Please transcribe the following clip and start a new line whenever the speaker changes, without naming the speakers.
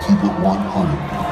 keep it 100.